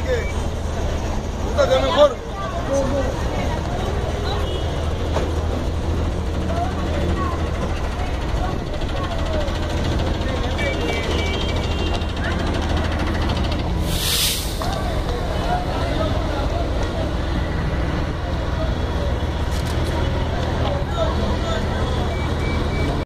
que. Puta, que mejor.